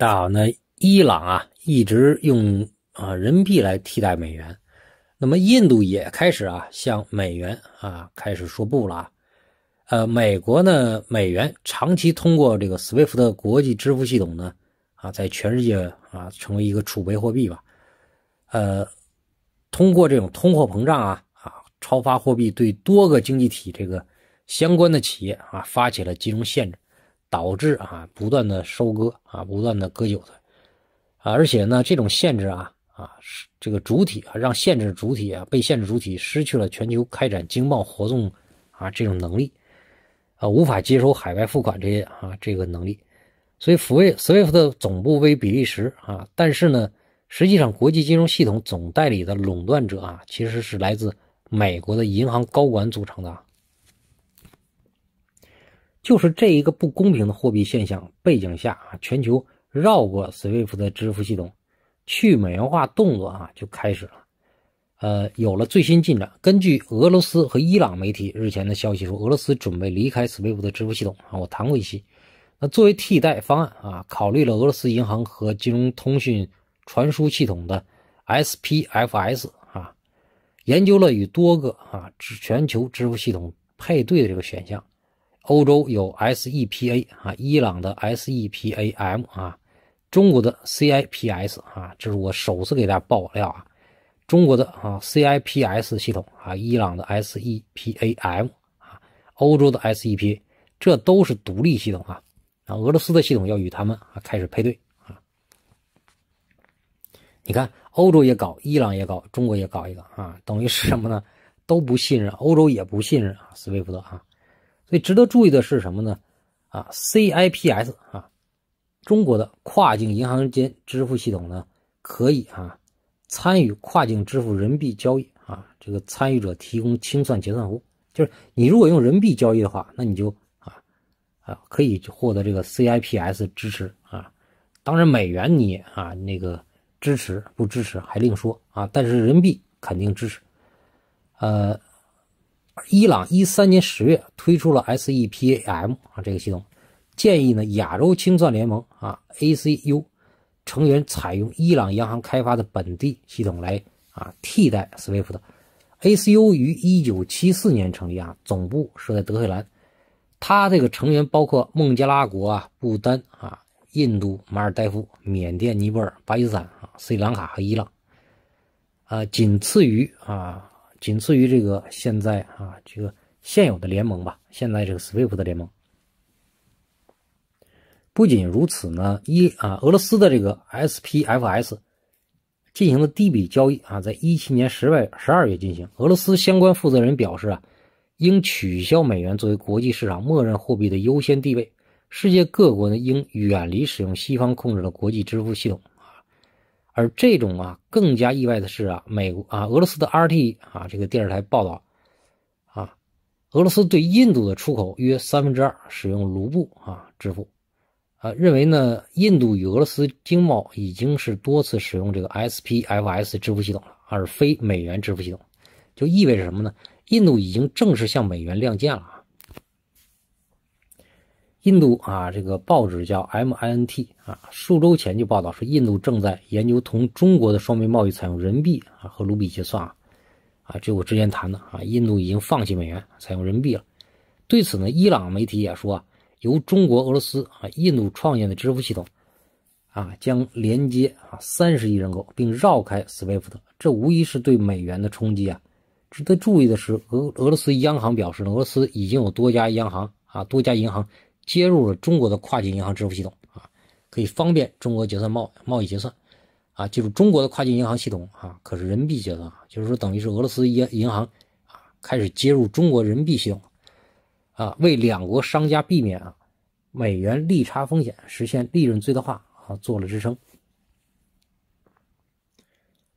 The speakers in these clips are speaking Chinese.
到呢，伊朗啊一直用啊人民币来替代美元，那么印度也开始啊向美元啊开始说不了。呃，美国呢美元长期通过这个 SWIFT 的国际支付系统呢啊，在全世界啊成为一个储备货币吧。呃，通过这种通货膨胀啊啊超发货币对多个经济体这个相关的企业啊发起了金融限制。导致啊不断的收割啊不断的割韭菜，啊而且呢这种限制啊啊这个主体啊让限制主体啊被限制主体失去了全球开展经贸活动啊这种能力，啊无法接收海外付款这些啊这个能力，所以福威 SWIFT 总部为比利时啊，但是呢实际上国际金融系统总代理的垄断者啊其实是来自美国的银行高管组成的。就是这一个不公平的货币现象背景下啊，全球绕过 SWIFT 的支付系统，去美元化动作啊就开始了。呃，有了最新进展。根据俄罗斯和伊朗媒体日前的消息说，俄罗斯准备离开 SWIFT 的支付系统啊。我谈过一期。那作为替代方案啊，考虑了俄罗斯银行和金融通讯传输系统的 SPFS 啊，研究了与多个啊全球支付系统配对的这个选项。欧洲有 SEPA 啊，伊朗的 SEPAM 啊，中国的 CIPS 啊，这是我首次给大家爆料啊，中国的啊 CIPS 系统啊，伊朗的 SEPAM 啊，欧洲的 SEP，这都是独立系统啊，啊，俄罗斯的系统要与他们啊开始配对啊，你看欧洲也搞，伊朗也搞，中国也搞一个啊，等于是什么呢？都不信任，欧洲也不信任啊斯威夫特啊。所以值得注意的是什么呢？啊，CIPS 啊，中国的跨境银行间支付系统呢，可以啊参与跨境支付人民币交易啊，这个参与者提供清算结算服务。就是你如果用人民币交易的话，那你就啊啊可以获得这个 CIPS 支持啊。当然美元你啊那个支持不支持还另说啊，但是人民币肯定支持。呃。伊朗一三年十月推出了 SEPAM 啊这个系统，建议呢亚洲清算联盟啊 ACU 成员采用伊朗央行开发的本地系统来啊替代 SWIFT。ACU 于一九七四年成立啊，总部设在德黑兰。它这个成员包括孟加拉国啊、不丹啊、印度、马尔代夫、缅甸、尼泊尔、巴基斯坦啊、斯里兰卡和伊朗。啊，仅次于啊。仅次于这个现在啊，这个现有的联盟吧，现在这个 SWIFT 的联盟。不仅如此呢，一啊，俄罗斯的这个 SPFS 进行的第一笔交易啊，在一七年十月十二月进行。俄罗斯相关负责人表示啊，应取消美元作为国际市场默认货币的优先地位，世界各国呢应远离使用西方控制的国际支付系统。而这种啊，更加意外的是啊，美国啊，俄罗斯的 RT 啊，这个电视台报道啊，俄罗斯对印度的出口约三分之二使用卢布啊支付，啊，认为呢，印度与俄罗斯经贸已经是多次使用这个 SPFS 支付系统了，而非美元支付系统，就意味着什么呢？印度已经正式向美元亮剑了。印度啊，这个报纸叫 MINT 啊，数周前就报道说，印度正在研究同中国的双边贸易采用人民币啊和卢比结算啊，啊，就我之前谈的啊，印度已经放弃美元，采用人民币了。对此呢，伊朗媒体也说啊，由中国、俄罗斯啊、印度创建的支付系统啊，将连接啊三十亿人口，并绕开 SWIFT，这无疑是对美元的冲击啊。值得注意的是，俄俄罗斯央行表示呢，俄罗斯已经有多家央行啊，多家银行。接入了中国的跨境银行支付系统啊，可以方便中国结算贸贸易结算啊。记住，中国的跨境银行系统啊，可是人民币结算啊，就是说等于是俄罗斯银银行啊开始接入中国人民币系统啊，为两国商家避免啊美元利差风险，实现利润最大化啊做了支撑。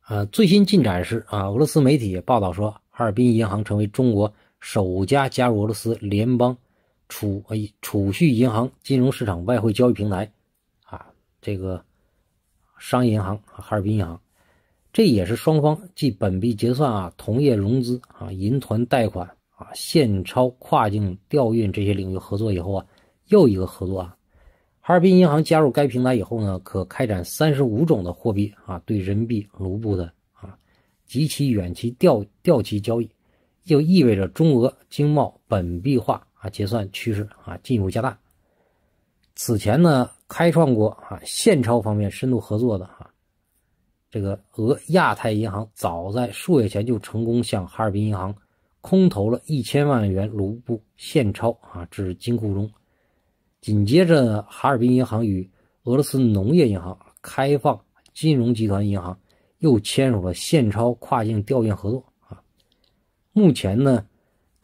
啊，最新进展是啊，俄罗斯媒体报道说，哈尔滨银行成为中国首家加入俄罗斯联邦。储呃储蓄银行金融市场外汇交易平台，啊，这个商业银行哈尔滨银行，这也是双方继本币结算啊、同业融资啊、银团贷款啊、现钞跨境调运这些领域合作以后啊，又一个合作啊。哈尔滨银行加入该平台以后呢，可开展三十五种的货币啊对人民币、卢布的啊及其远期调调期交易，就意味着中俄经贸本币化结算趋势啊进一步加大。此前呢，开创过啊现钞方面深度合作的啊这个俄亚太银行，早在数月前就成功向哈尔滨银行空投了一千万元卢布现钞啊至金库中。紧接着，哈尔滨银行与俄罗斯农业银行、开放金融集团银行又签署了现钞跨境调运合作啊。目前呢，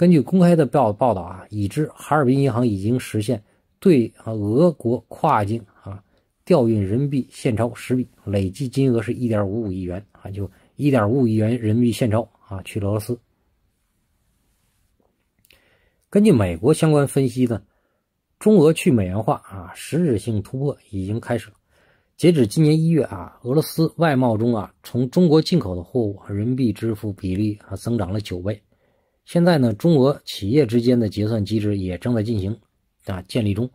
根据公开的报报道啊，已知哈尔滨银行已经实现对啊俄国跨境啊调运人民币现钞十笔，累计金额是一点五五亿元啊，就一点五五亿元人民币现钞啊去俄罗斯。根据美国相关分析呢。中俄去美元化啊，实质性突破已经开始了。截止今年一月啊，俄罗斯外贸中啊，从中国进口的货物人民币支付比例啊增长了九倍。现在呢，中俄企业之间的结算机制也正在进行啊建立中。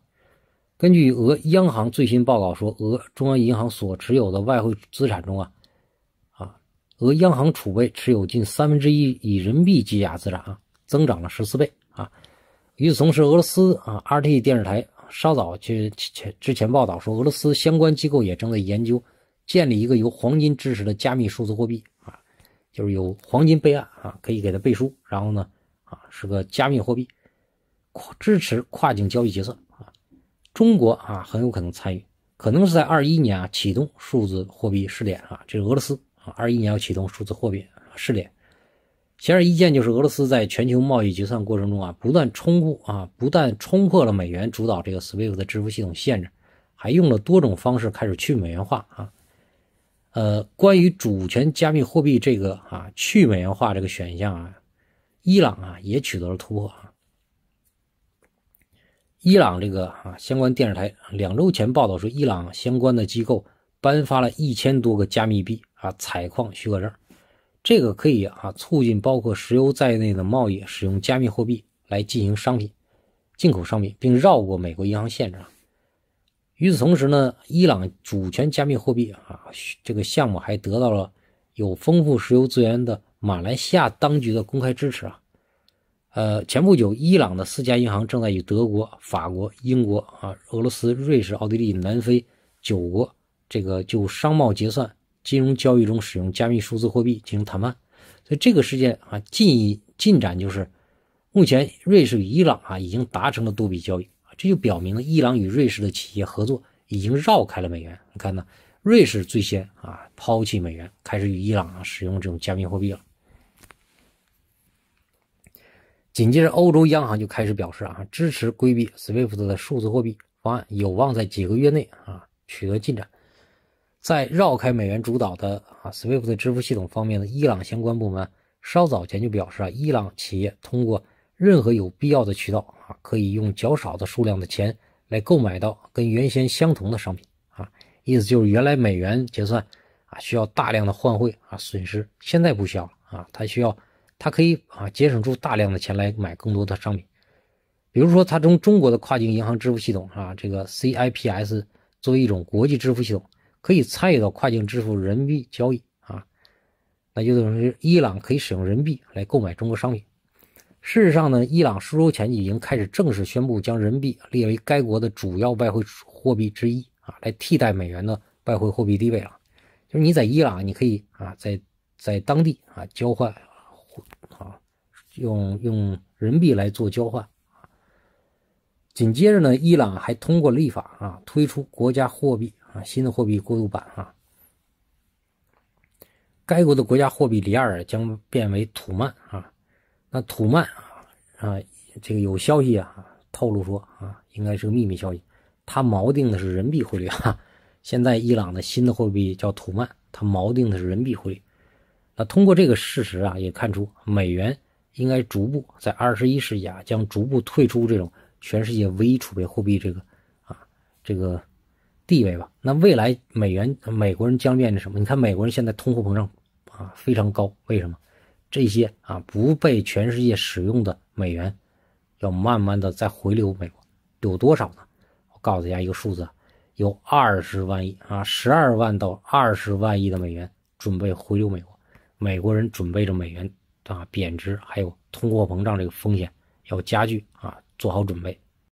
根据俄央行最新报告说，俄中央银行所持有的外汇资产中啊，啊，俄央行储备持有近三分之一以人民币计价资产啊，增长了十四倍啊。与此同时，俄罗斯啊，RT 电视台稍早去前之前报道说，俄罗斯相关机构也正在研究建立一个由黄金支持的加密数字货币啊，就是有黄金备案啊，可以给它背书，然后呢啊是个加密货币，跨支持跨境交易结算啊，中国啊很有可能参与，可能是在二一年啊启动数字货币试点啊，这是俄罗斯啊二一年要启动数字货币试点。显而易见，就是俄罗斯在全球贸易结算过程中啊，不断冲破啊，不但冲破了美元主导这个 SWIFT 的支付系统限制，还用了多种方式开始去美元化啊。呃，关于主权加密货币这个啊去美元化这个选项啊，伊朗啊也取得了突破啊。伊朗这个啊相关电视台两周前报道说，伊朗相关的机构颁发了一千多个加密币啊采矿许可证。这个可以啊，促进包括石油在内的贸易使用加密货币来进行商品进口商品，并绕过美国银行限制。与此同时呢，伊朗主权加密货币啊这个项目还得到了有丰富石油资源的马来西亚当局的公开支持啊。呃，前不久，伊朗的四家银行正在与德国、法国、英国啊、俄罗斯、瑞士、奥地利、南非九国这个就商贸结算。金融交易中使用加密数字货币进行谈判，所以这个事件啊进一进展就是，目前瑞士与伊朗啊已经达成了多笔交易，这就表明了伊朗与瑞士的企业合作已经绕开了美元。你看呢，瑞士最先啊抛弃美元，开始与伊朗啊使用这种加密货币了。紧接着，欧洲央行就开始表示啊支持规避 SWIFT 的数字货币方案，有望在几个月内啊取得进展。在绕开美元主导的啊 SWIFT 支付系统方面的伊朗相关部门稍早前就表示啊，伊朗企业通过任何有必要的渠道啊，可以用较少的数量的钱来购买到跟原先相同的商品啊，意思就是原来美元结算啊需要大量的换汇啊损失，现在不需要了啊，它需要它可以啊节省出大量的钱来买更多的商品，比如说它从中国的跨境银行支付系统啊这个 CIPS 作为一种国际支付系统。可以参与到跨境支付人民币交易啊，那就等于伊朗可以使用人民币来购买中国商品。事实上呢，伊朗数周前已经开始正式宣布将人民币列为该国的主要外汇货币之一啊，来替代美元的外汇货币地位了。就是你在伊朗，你可以啊，在在当地啊交换啊，用用人民币来做交换。紧接着呢，伊朗还通过立法啊，推出国家货币。啊，新的货币过渡版啊，该国的国家货币里亚尔将变为土曼啊。那土曼啊啊，这个有消息啊透露说啊，应该是个秘密消息，它锚定的是人民币汇率啊。现在伊朗的新的货币叫土曼，它锚定的是人民币汇率。那通过这个事实啊，也看出美元应该逐步在二十一世纪啊，将逐步退出这种全世界唯一储备货币这个啊这个。地位吧，那未来美元美国人将面临什么？你看美国人现在通货膨胀啊非常高，为什么？这些啊不被全世界使用的美元，要慢慢的再回流美国，有多少呢？我告诉大家一个数字，有二十万亿啊，十二万到二十万亿的美元准备回流美国，美国人准备着美元啊贬值，还有通货膨胀这个风险要加剧啊，做好准备。